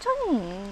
천천히.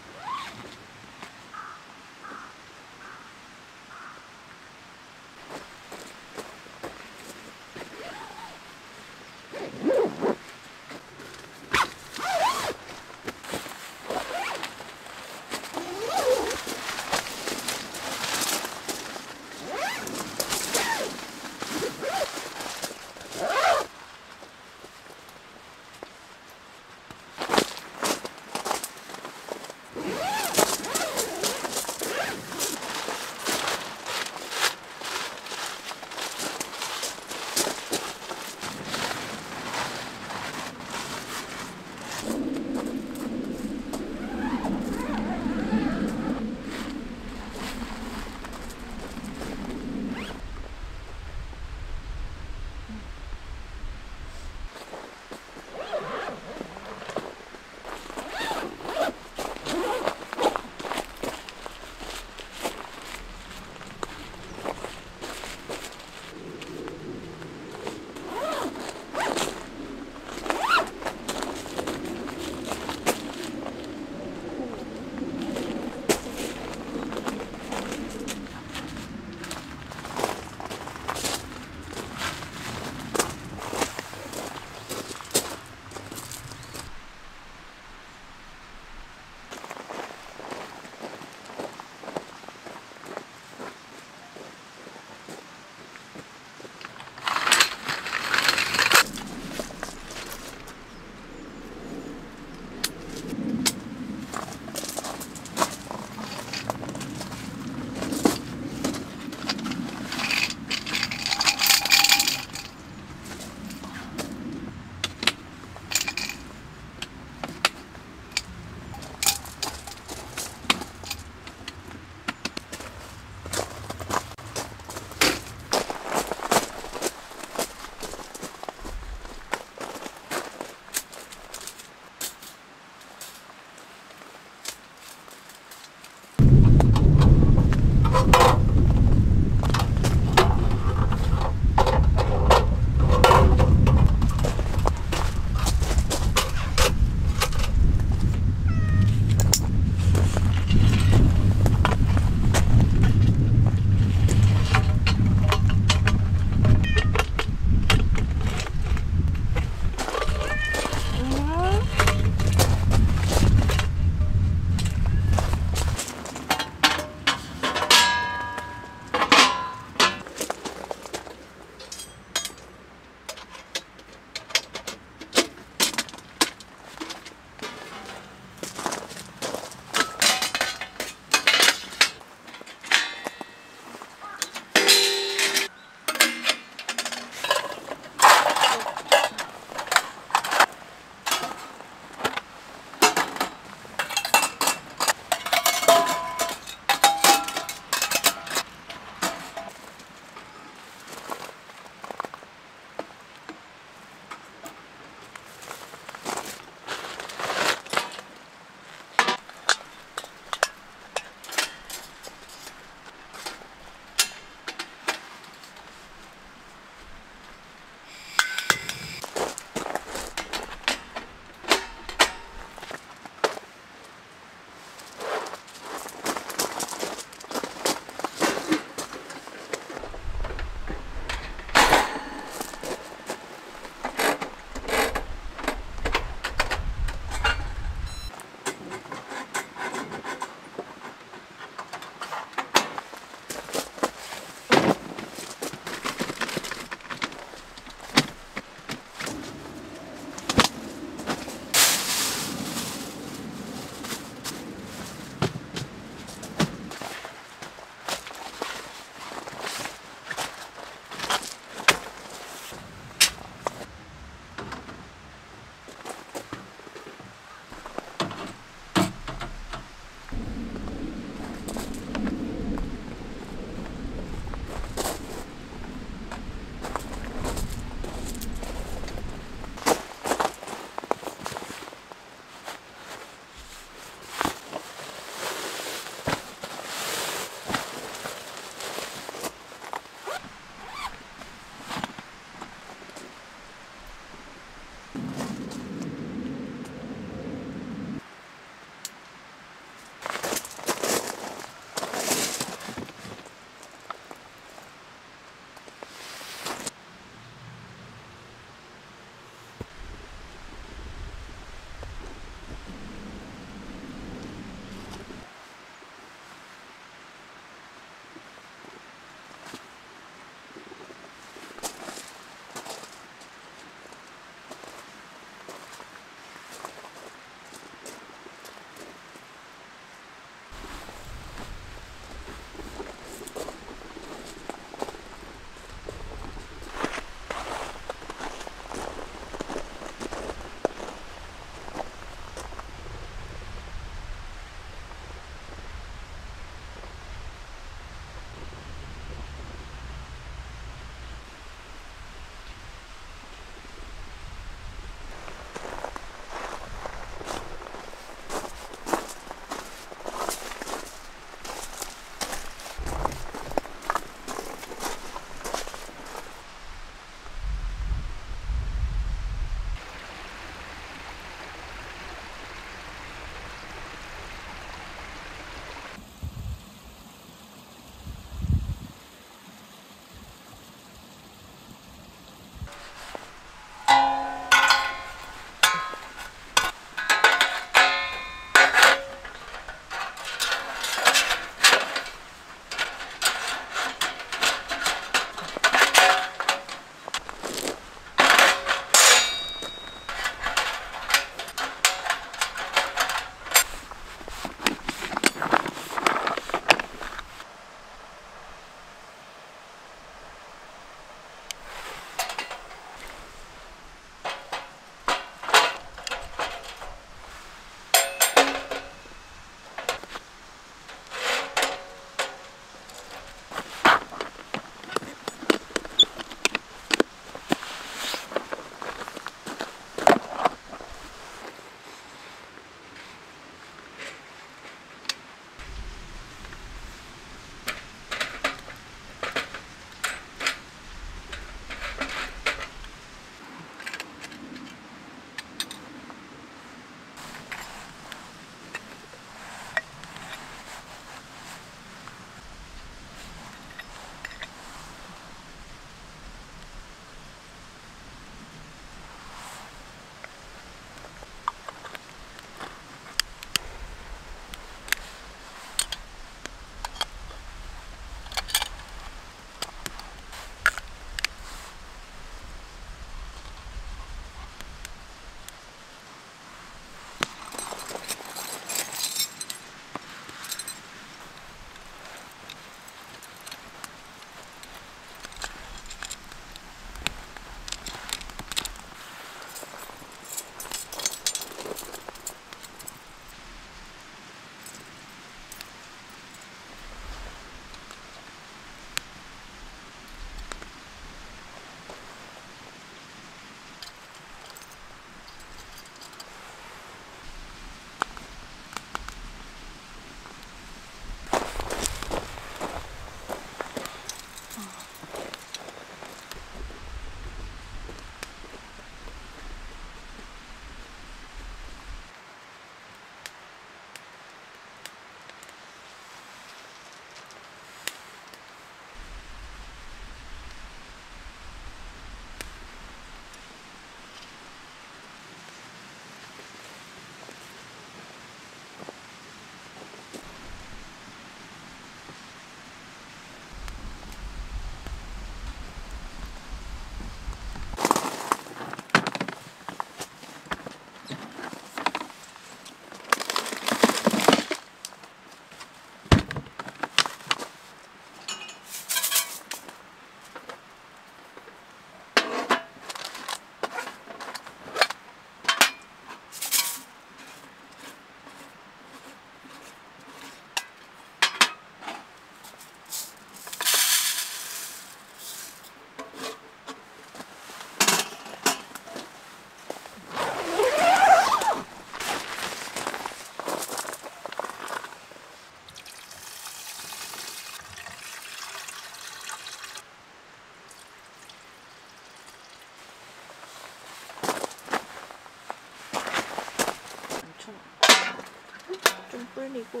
불리고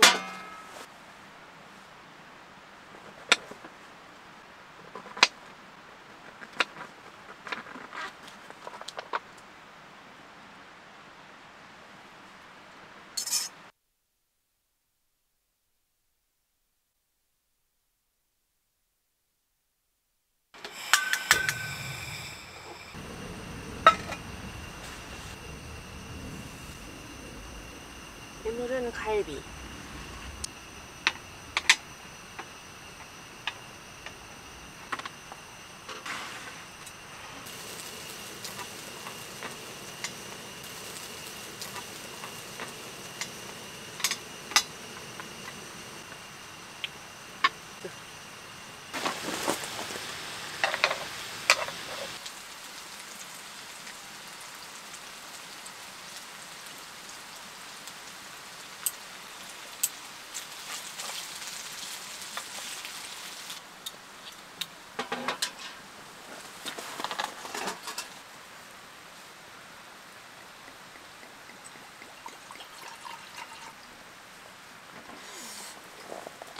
오늘은 갈비.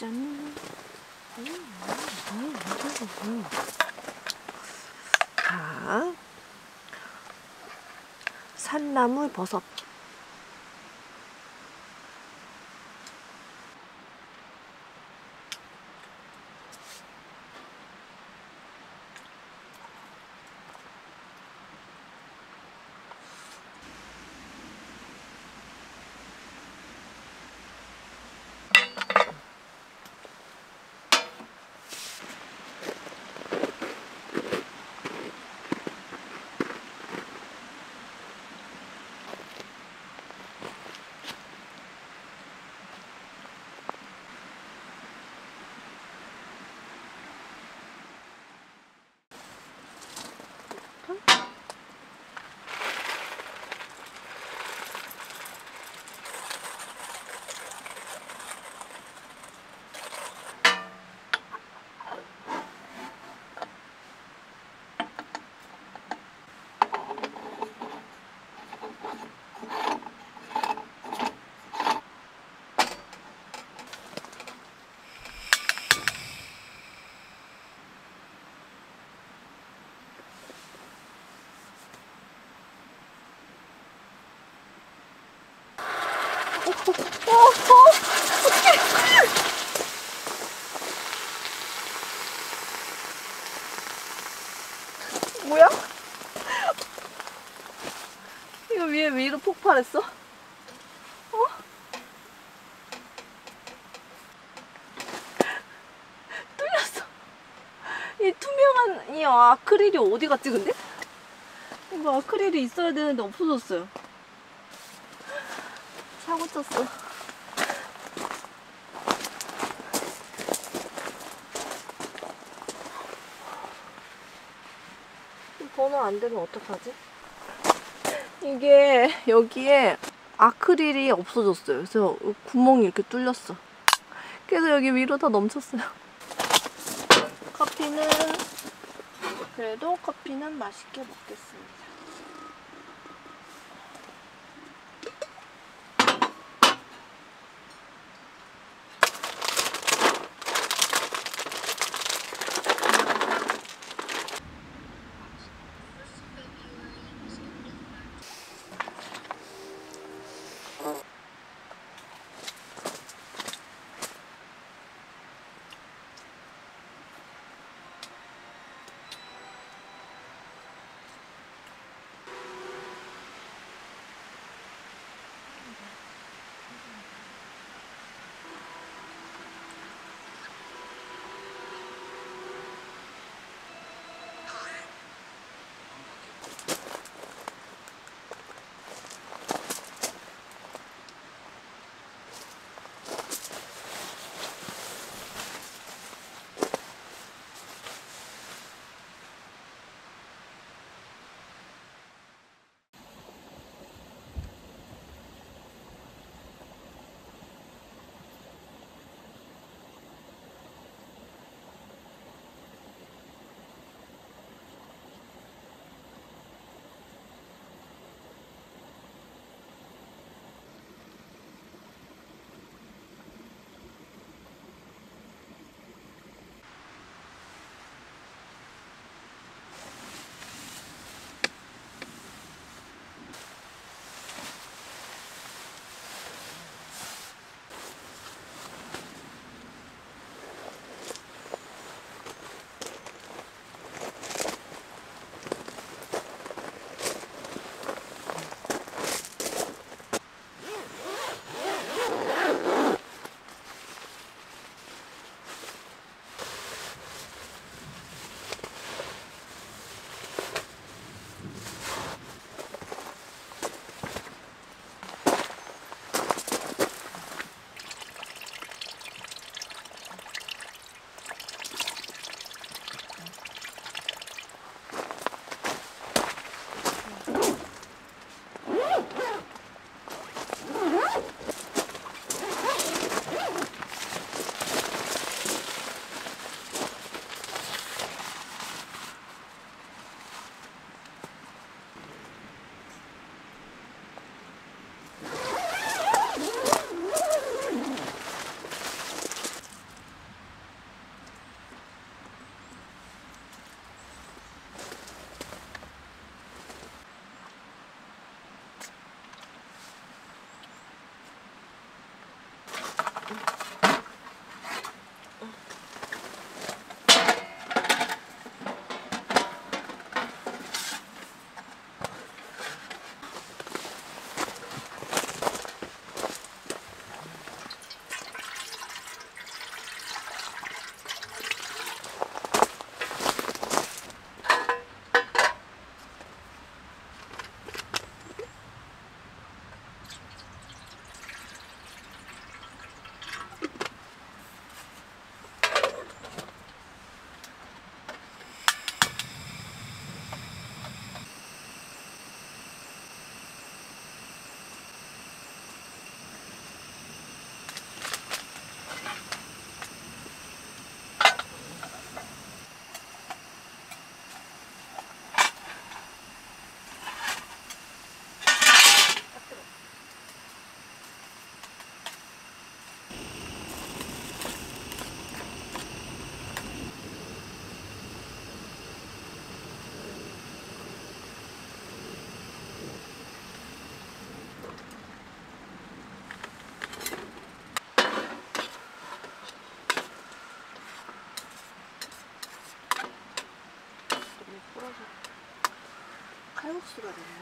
짠. 자, 산나물 버섯. 어, 어, 어떡해. 뭐야? 이거 위에 위로 폭발했어? 어? 뚫렸어. 이 투명한 이 아크릴이 어디 갔지 근데? 이거 아크릴이 있어야 되는데 없어졌어요. 사고 쳤어. 번호 안 되면 어떡하지? 이게 여기에 아크릴이 없어졌어요. 그래서 구멍이 이렇게 뚫렸어. 그래서 여기 위로 다 넘쳤어요. 커피는 그래도 커피는 맛있게 먹겠습니다. 수가 됐네.